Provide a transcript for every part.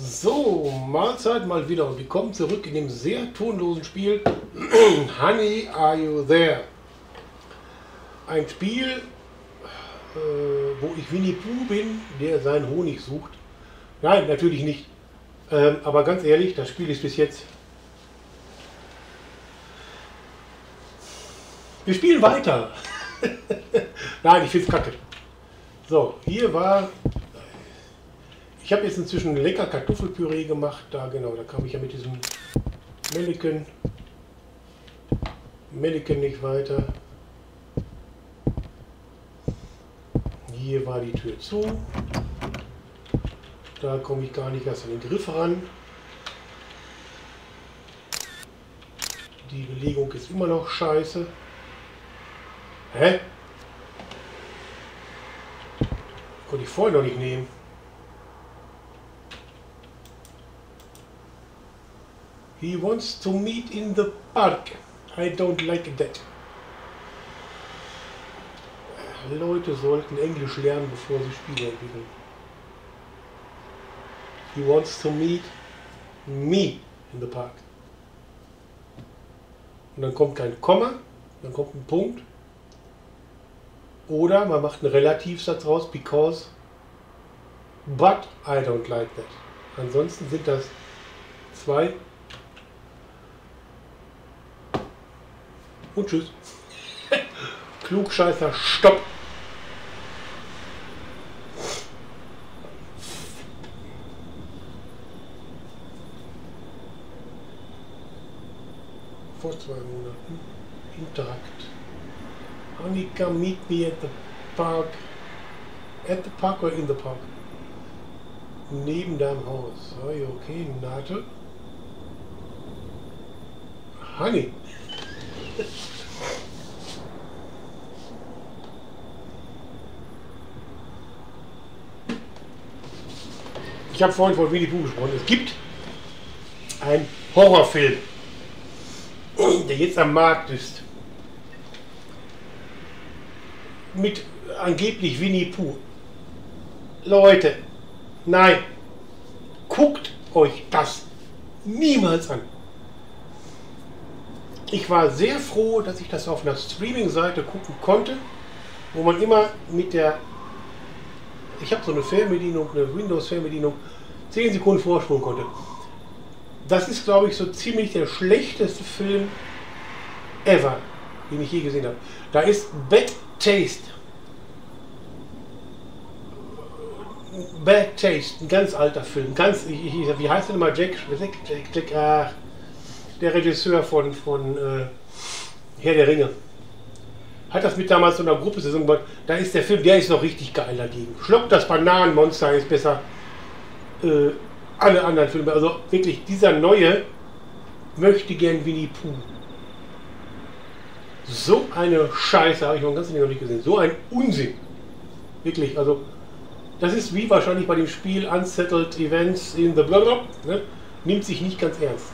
So, Mahlzeit mal wieder und wir kommen zurück in dem sehr tonlosen Spiel Honey, are you there? Ein Spiel, äh, wo ich Winnie Pooh bin, der seinen Honig sucht. Nein, natürlich nicht. Ähm, aber ganz ehrlich, das Spiel ist bis jetzt... Wir spielen weiter. Nein, ich finde es kacke. So, hier war ich habe jetzt inzwischen lecker Kartoffelpüree gemacht. Da genau, da kam ich ja mit diesem Meliken, Meliken nicht weiter. Hier war die Tür zu. Da komme ich gar nicht erst an den Griff ran. Die Belegung ist immer noch scheiße. Hä? Konnte ich vorher noch nicht nehmen. He wants to meet in the park. I don't like that. Leute sollten Englisch lernen, bevor sie Spiele entwickeln. He wants to meet me in the park. Und dann kommt kein Komma, dann kommt ein Punkt. Oder man macht einen Relativsatz raus, because, but I don't like that. Ansonsten sind das zwei Und tschüss. Klugscheißer, stopp! Vor zwei Monaten. Interakt. Annika, meet me at the park. At the park or in the park? Neben deinem Haus. Are you okay, Nate? Honey. Ich habe vorhin von Winnie Pooh gesprochen. Es gibt einen Horrorfilm, der jetzt am Markt ist. Mit angeblich Winnie Pooh. Leute, nein, guckt euch das niemals an. Ich war sehr froh, dass ich das auf einer Streaming-Seite gucken konnte, wo man immer mit der, ich habe so eine Fernbedienung, eine Windows-Fernbedienung, 10 Sekunden vorspulen konnte. Das ist, glaube ich, so ziemlich der schlechteste Film ever, den ich je gesehen habe. Da ist Bad Taste. Bad Taste, ein ganz alter Film. Ganz, wie heißt der nochmal? Jack, Jack, Jack, Jack, ach, der Regisseur von, von äh, Herr der Ringe. Hat das mit damals so einer Gruppe zusammen Da ist der Film, der ist noch richtig geil dagegen. Schluck das Bananenmonster ist besser. Äh, alle anderen Filme. Also wirklich, dieser neue möchte gern Winnie Pooh. So eine Scheiße habe ich noch ganz noch nicht gesehen. So ein Unsinn. Wirklich, also das ist wie wahrscheinlich bei dem Spiel Unsettled Events in the Blablabla. Ne? Nimmt sich nicht ganz ernst.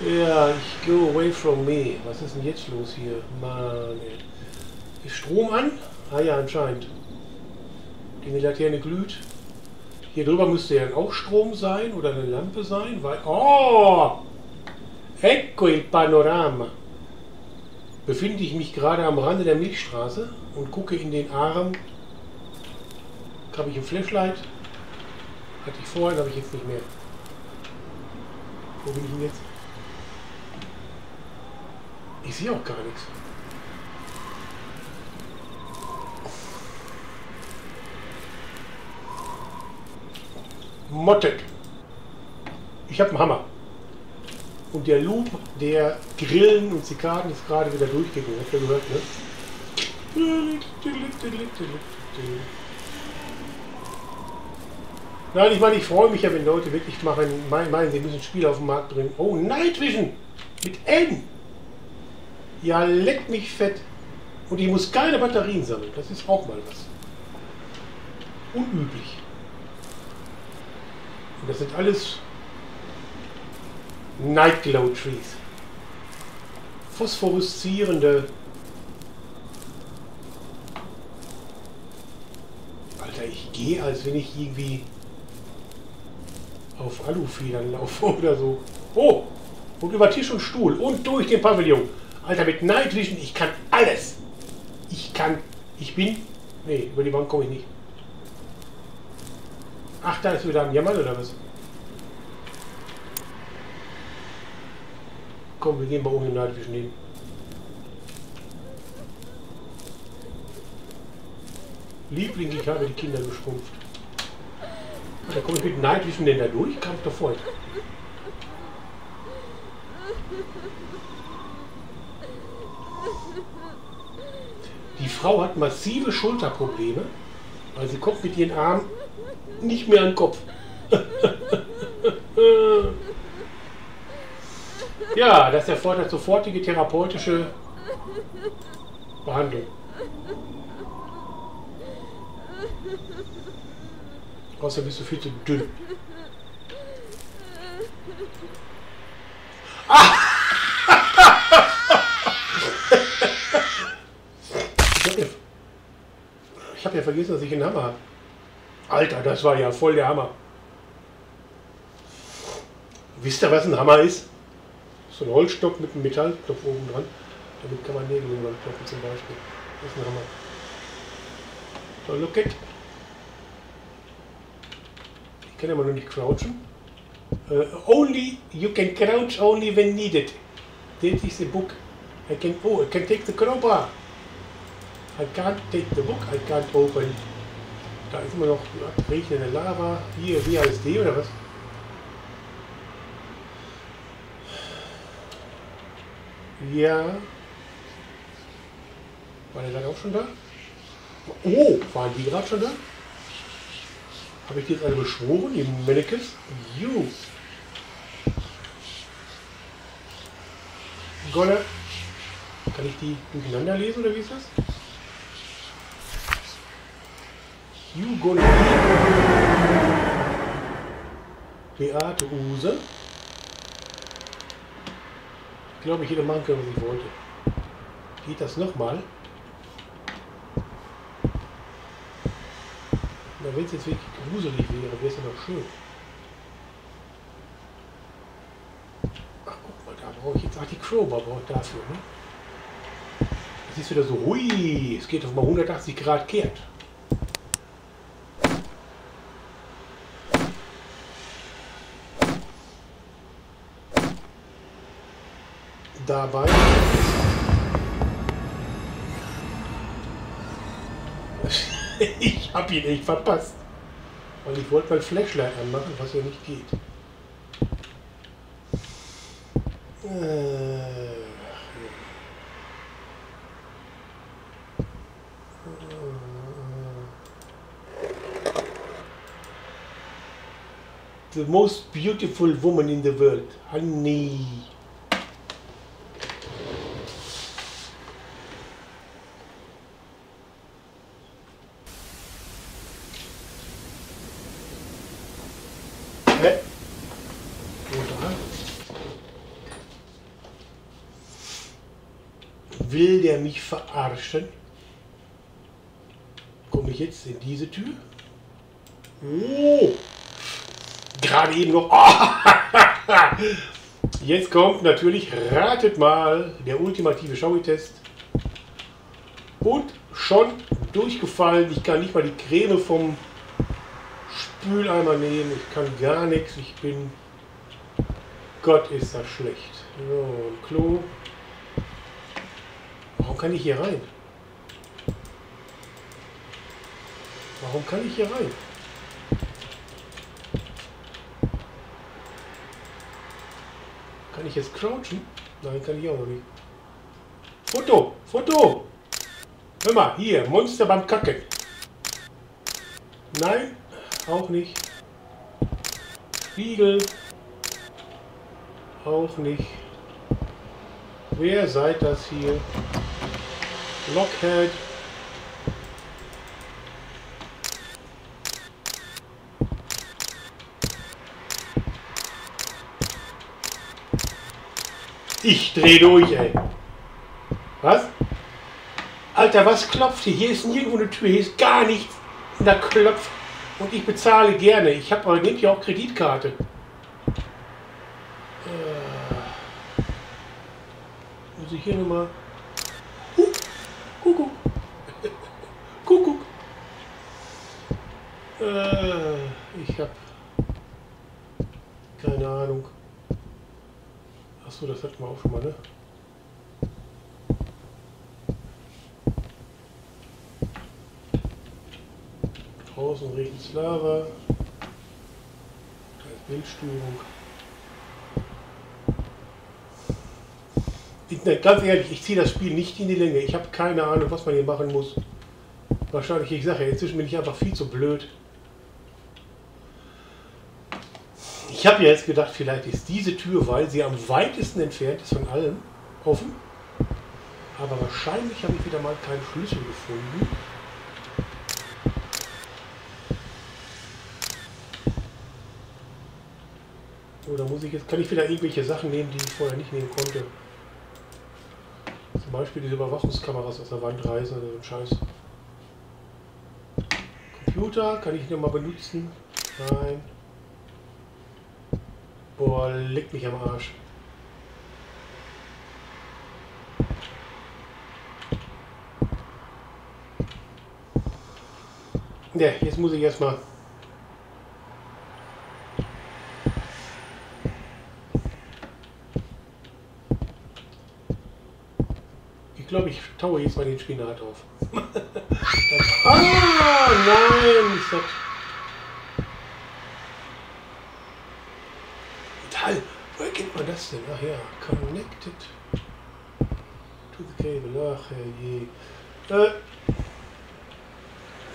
Ja, ich go away from me. Was ist denn jetzt los hier? Mann, ey. Ist Strom an? Ah ja, anscheinend. Die Laterne glüht. Hier drüber müsste ja auch Strom sein oder eine Lampe sein, weil... Oh! Ecco il panorama. Befinde ich mich gerade am Rande der Milchstraße und gucke in den Arm. Habe ich ein Flashlight? Hatte ich vorhin, habe ich jetzt nicht mehr. Wo bin ich denn jetzt? Ich sehe auch gar nichts. Mottet. Ich habe einen Hammer. Und der Loop der Grillen und Zikaden ist gerade wieder durchgegangen. Habt ihr gehört, ne? Nein, ich meine, ich freue mich ja, wenn Leute wirklich machen, meinen, sie müssen Spiele auf den Markt bringen. Oh, Night Vision! Mit N! Ja, leck mich fett. Und ich muss keine Batterien sammeln. Das ist auch mal was. Unüblich. Und das sind alles Night Glow Trees. Phosphoreszierende. Alter, ich gehe, als wenn ich irgendwie auf Alufedern laufe oder so. Oh! Und über Tisch und Stuhl und durch den Pavillon. Alter, mit Night Vision, ich kann alles. Ich kann, ich bin, nee, über die Bank komme ich nicht. Ach, da ist wieder ein Jammer oder was? Komm, wir gehen bei oben in Night Vision hin. Liebling, ich habe die Kinder geschrumpft. Da komme ich mit Night Vision denn da durch? Kam ich doch vorher. Frau hat massive Schulterprobleme, weil sie kommt mit ihren Armen nicht mehr an den Kopf. ja, das erfordert sofortige therapeutische Behandlung. Außer bist du viel zu dünn. Ah! ich habe ja, vergessen, dass ich einen Hammer habe. Alter, das war ja voll der Hammer. Wisst ihr, was ein Hammer ist? So ein Holzstock mit einem Metallknopf oben dran. Damit kann man Nägel klopfen zum Beispiel. Das ist ein Hammer. So, look it. Ich kann immer noch nicht crouchen. Uh, only you can crouch only when needed. That is the book. I can oh I can take the crowbar. I can't take the book. I can't open. Da ist immer noch regnende Lava. Hier, die oder was? Ja. War der gerade auch schon da? Oh, waren die gerade schon da? Habe ich die jetzt alle beschworen, die Mannequins? You. Golle. Kann ich die durcheinander lesen oder wie ist das? You gonna Beate Use. Ich glaube, ich hätte machen können, was ich wollte. Geht das nochmal? Na, wenn es jetzt wirklich gruselig wäre, wäre es ja noch schön. Ach, guck mal, da brauche ich jetzt. Ach, die Crowbar brauche ich dafür, ne? Das ist wieder so, hui, es geht auf mal 180 Grad kehrt. Dabei ich hab ihn echt verpasst. Weil ich wollte mein Flashlight anmachen, was ja nicht geht. Äh, The most beautiful woman in the world, Honey. Will der mich verarschen? Komme ich jetzt in diese Tür? Oh! Gerade eben noch. Oh. Jetzt kommt natürlich, ratet mal, der ultimative Showy-Test. Und schon durchgefallen. Ich kann nicht mal die Creme vom Spüleimer nehmen. Ich kann gar nichts. Ich bin... Gott, ist das schlecht. So, Klo. Warum kann ich hier rein? Warum kann ich hier rein? Kann ich jetzt crouchen? Nein, kann ich auch noch nicht. Foto! Foto! Hör mal, hier, Monster beim Kacken. Nein, auch nicht. Spiegel. Auch nicht. Wer seid das hier? Lockhead. Ich dreh durch, ey. Was? Alter, was klopft hier? Hier ist nirgendwo eine Tür, hier ist gar nichts. Und da klopft. Und ich bezahle gerne. Ich habe aber nämlich auch Kreditkarte. Äh, muss ich hier nochmal. Draußen regnet Lava. Bildstörung. Ich, ganz ehrlich, ich ziehe das Spiel nicht in die Länge. Ich habe keine Ahnung, was man hier machen muss. Wahrscheinlich, ich sage ja, inzwischen bin ich einfach viel zu blöd. Ich habe ja jetzt gedacht, vielleicht ist diese Tür, weil sie am weitesten entfernt ist von allem, offen. Aber wahrscheinlich habe ich wieder mal keinen Schlüssel gefunden. Oder muss ich jetzt, kann ich wieder irgendwelche Sachen nehmen, die ich vorher nicht nehmen konnte? Zum Beispiel diese Überwachungskameras aus der Wand reißen oder so ein Scheiß. Computer, kann ich nochmal benutzen? Nein. Boah, leck mich am Arsch. Ja, jetzt muss ich erstmal glaube, ich taue jetzt mal den Spinat auf. ah, nein! Ich sag, Metall. Woher kennt man das denn? Ach ja, connected to the cable. Ach je. Äh,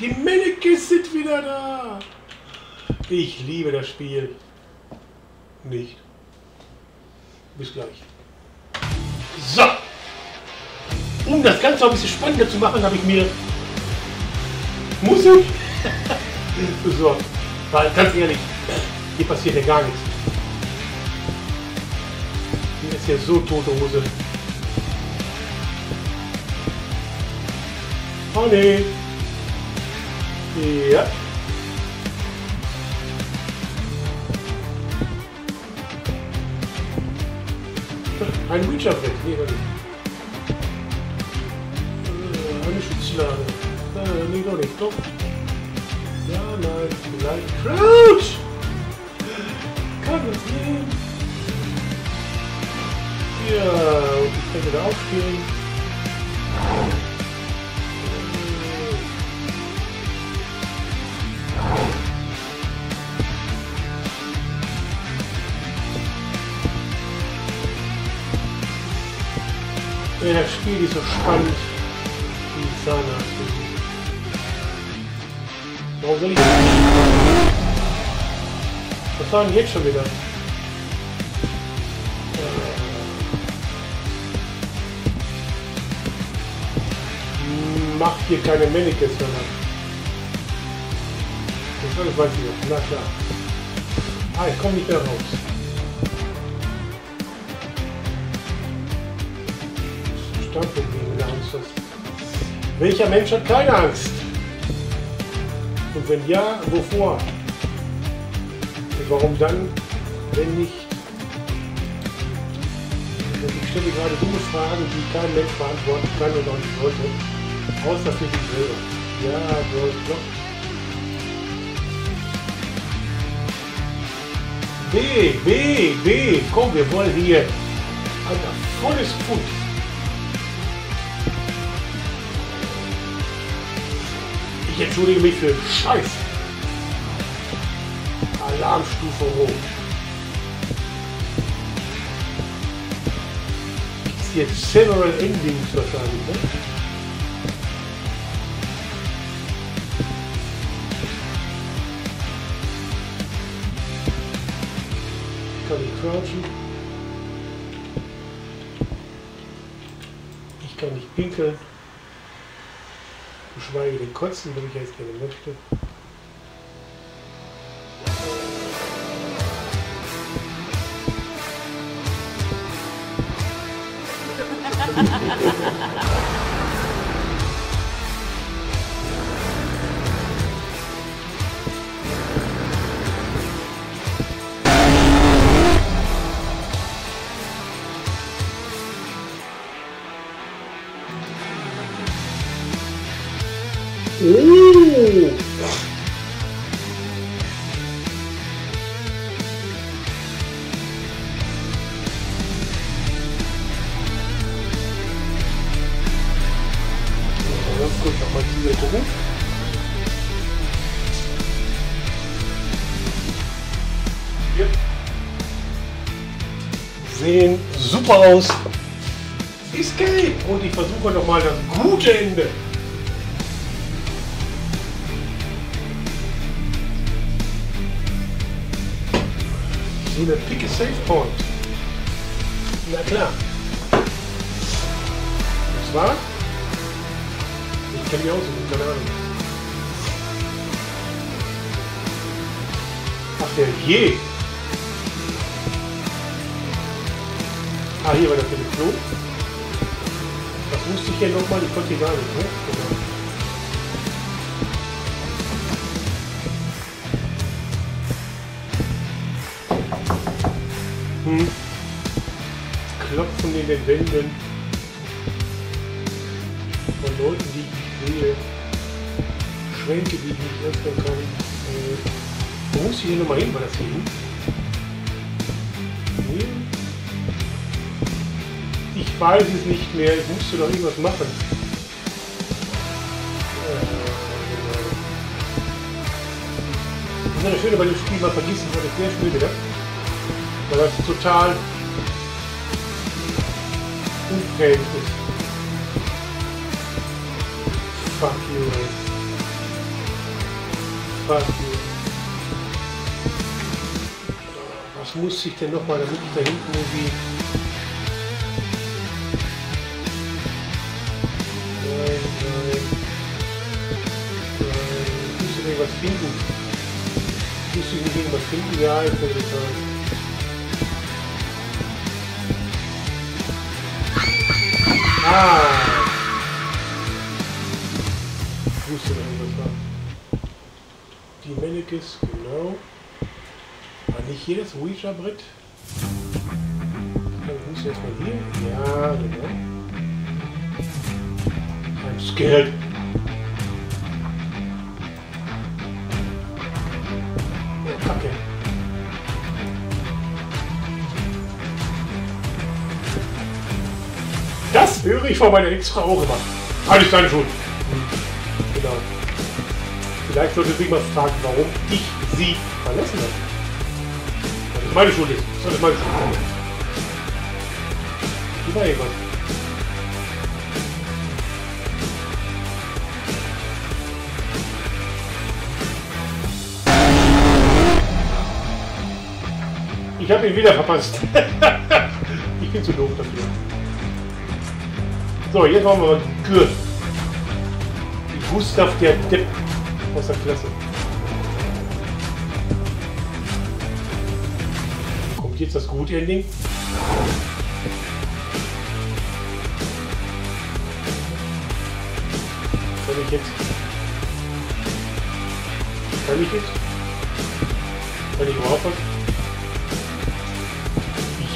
die Mannequins sind wieder da. Ich liebe das Spiel. Nicht. Bis gleich. So. Um das Ganze ein bisschen spannender zu machen, habe ich mir Musik besorgt. Weil, ganz ehrlich, hier passiert ja gar nichts. Hier ist ja so tote Hose. Honey. Ja. Ein Witcher-Brett. Nee, warte. Äh. Äh, nee, doch nicht. Doch. Ja, nein, vielleicht. Crouch! Kann das nehmen? Ja, und ich kann wieder aufstehen. Ja, das Spiel ist so spannend. Zahnarzt. Warum soll ich Was war denn jetzt schon wieder? Äh, Mach hier keine Mannequins mehr. Das alles weiß ich noch. Na klar. Ah, ich komme nicht mehr raus. Standproblem, wenn er Angst hat. Welcher Mensch hat keine Angst? Und wenn ja, wovor? Und warum dann, wenn nicht? Und ich stelle gerade dumme Fragen, die kein Mensch beantworten kann und auch nicht sollte. Außer für sich selber. Ja, so, doch. B, B, B, komm, wir wollen hier Alter, volles Pfund. Ich entschuldige mich für Scheiß. Alarmstufe rot. Gibt's jetzt several endings wahrscheinlich, ne? Kann ich crouchen? Ich kann nicht pinkeln geschweige den kotzen, wenn ich jetzt gerne möchte. Ha ha ha ha ha! Sehen super aus. Escape! Und ich versuche nochmal das gute Ende. Ich sehe eine picke Safe Point. Na klar. Das war? Ich kenne mich aus, keine Ahnung. Ach der je. Ah, hier war das mit dem Klo. Was musste ich hier nochmal? Ich konnte hier gar nicht, ne? Genau. Hm. Klopfen in den Wänden von Leuten, die ich sehe. Schränke, die ich nicht öffnen kann. Äh, wo muss ich hier nochmal hin? War das hier hin? Ich weiß es nicht mehr. Ich musste doch irgendwas machen. Äh, Das ist ja das Schöne bei dem Spiel, man vergisst es alles sehr schnell wieder. Weil das total unfähig ist. Fuck you, ey. Fuck you. Was muss ich denn nochmal, damit ich da hinten irgendwie... finden. Muss ich nicht irgendwas finden? Ja, ich das sagen. Ah! Ich wusste noch was war. Die Mannequins, genau. War nicht das Ouija-Brett? Dann muss jetzt mal hier. Ja, genau. I'm scared. Das höre ich von meiner Ex-Frau auch immer. Alles deine Schuld. Genau. Vielleicht sollte sie mal fragen, warum ich sie verlassen habe. Weil es meine Schuld ist. Das ist meine Schuld. Die war jemand. Ich habe ihn wieder verpasst. ich bin zu doof dafür. So, jetzt machen wir mal Gür. Gustav der Depp aus der Klasse. Kommt jetzt das gute Ending? Kann ich jetzt? Kann ich jetzt? Kann ich überhaupt was?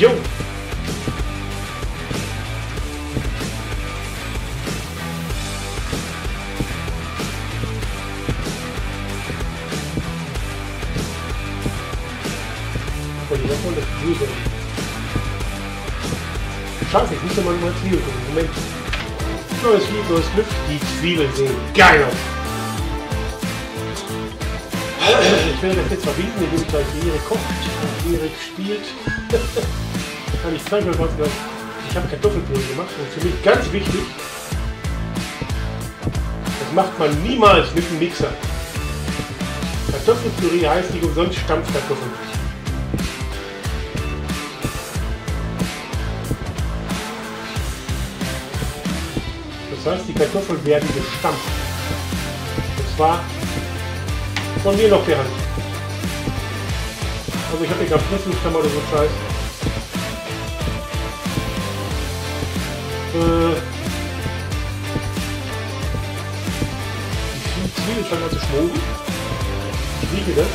Jo! Böse. Scheiße, ich muss ja mal mal Zwiebeln gucken. Moment. Neues Lied, neues Glück. Die Zwiebeln sehen geil aus. Ich werde das jetzt verbinden, indem ich gleich Erik kocht und Erik spielt. Kann ich zeigen, was das. Ich habe Kartoffelpüree gemacht und für mich ganz wichtig, das macht man niemals mit dem Mixer. Kartoffelpüree heißt nicht umsonst Stampfkartoffeln. Das heißt, die Kartoffeln werden gestampft. Und zwar von mir noch der Hand. Also ich habe hier gerade Presslufthammer oder so Scheiß. Äh, die Zwiebeln scheinen also schmoren. Ich liege das.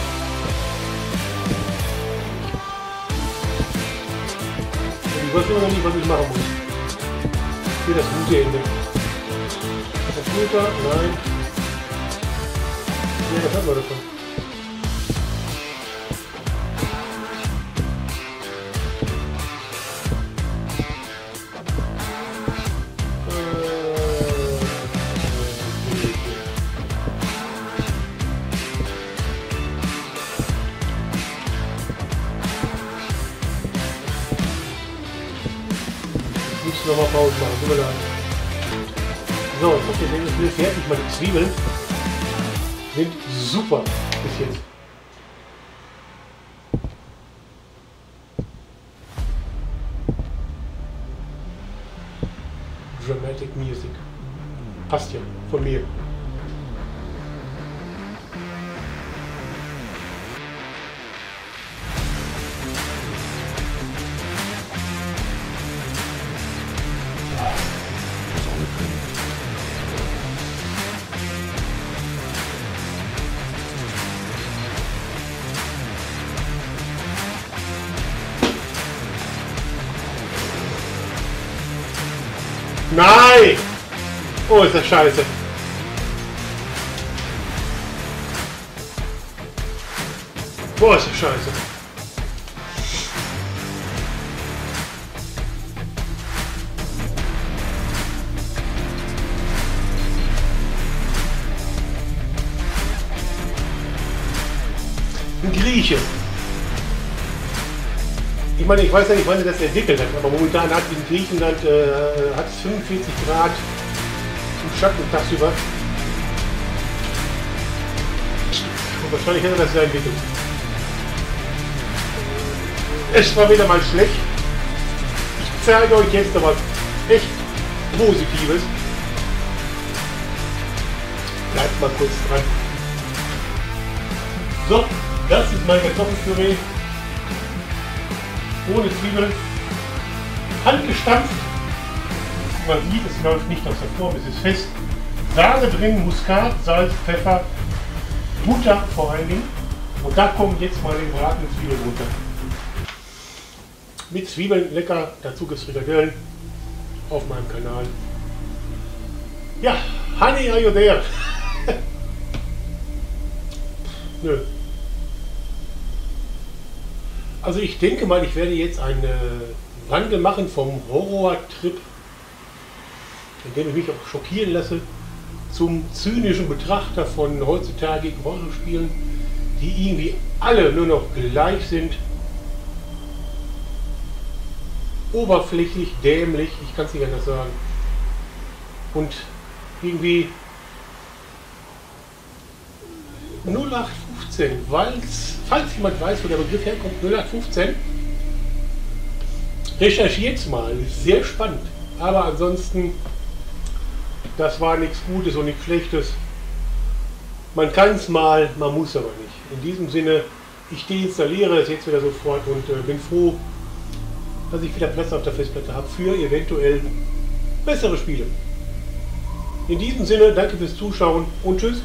Ich weiß immer noch nicht, was ich machen muss. Für das gute Ende. You got mine. Yeah, hello. Dramatic Music. Passt ja, von Oh, ist das scheiße. Boah, ist das scheiße. Ein Grieche. Ich meine, ich weiß ja nicht, wann er das entwickelt hat, aber momentan hat in Griechenland äh, hat es 45 Grad Schatten tagsüber. Und wahrscheinlich er das ja entwickelt. Es war wieder mal schlecht. Ich zeige euch jetzt aber echt Positives. Bleibt mal kurz dran. So, das ist mein Kartoffelpüree ohne Zwiebeln, handgestampft. Man sieht, es läuft nicht aus der Form, es ist fest. Sahne drin, Muskat, Salz, Pfeffer, Butter vor allen Dingen. Und da kommen jetzt mal die gebratene Zwiebeln runter. Mit Zwiebeln lecker, dazu gibt es Frikadellen auf meinem Kanal. Ja, Honey, are you there? Nö. Also ich denke mal, ich werde jetzt einen Wandel machen vom Horror-Trip, in dem ich mich auch schockieren lasse, zum zynischen Betrachter von heutzutage Horrorspielen, die irgendwie alle nur noch gleich sind. Oberflächlich, dämlich, ich kann es nicht anders sagen. Und irgendwie 0815, weil's, falls jemand weiß, wo der Begriff herkommt, 0815, recherchiert mal, ist sehr spannend. Aber ansonsten, das war nichts Gutes und nichts Schlechtes. Man kann es mal, man muss aber nicht. In diesem Sinne, ich deinstalliere es jetzt wieder sofort und äh, bin froh, dass ich wieder Platz auf der Festplatte habe für eventuell bessere Spiele. In diesem Sinne, danke fürs Zuschauen und tschüss.